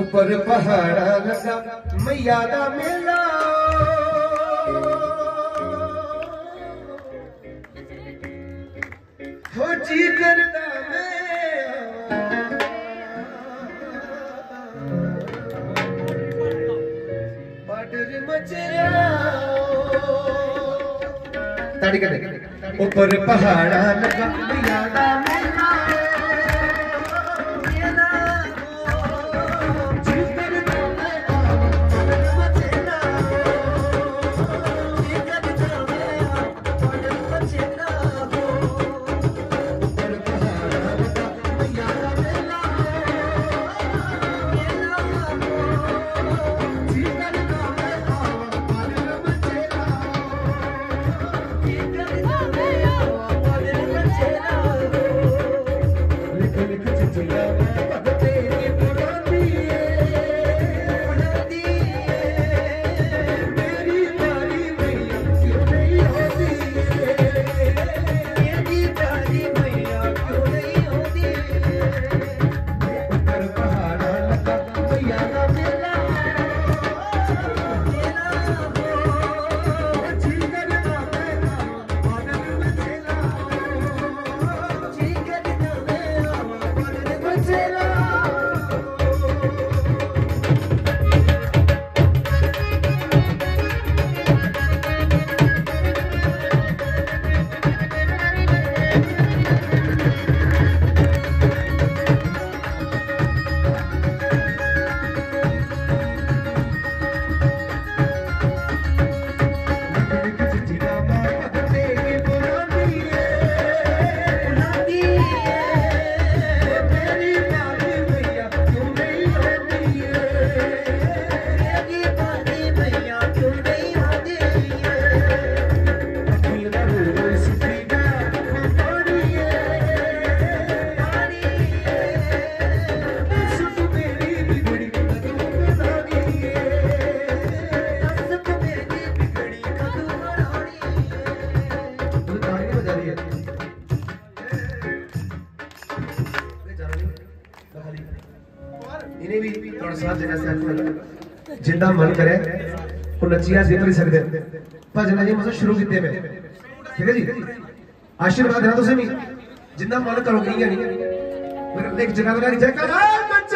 ऊपर पहाड़ा लगा मैया का मेला। हो जी कर ऊपर पहाड़ा लगा मैया ਇਹਨੇ ਵੀ ਤੁਹਾਡੇ ਸਾਥ ਜਗ੍ਹਾ ਸੈੱਟ ਜਿੰਦਾ ਮਨ ਕਰੇ, ਉਹ ਨੱਚੀਆਂ ਜਿੱਤ ਨਹੀਂ ਸਕਦੇ। ਭਜਨ ਜੀ ਮਸਾ ਸ਼ੁਰੂ ਕੀਤੇ ਮੈਂ। ਠੀਕ ਹੈ ਜੀ? ਆਸ਼ੀਰਵਾਦ ਦੇਣਾ ਤੁਸੀਂ ਵੀ। ਜਿੰਨਾ ਮਨ ਕਰੋਗੇ ਹੀ ਨਹੀਂ ਮੇਰੇ ਇੱਕ ਜਗ੍ਹਾ ਤੇ ਨਹੀਂ ਜੈਕਾਰ ਮੰਚ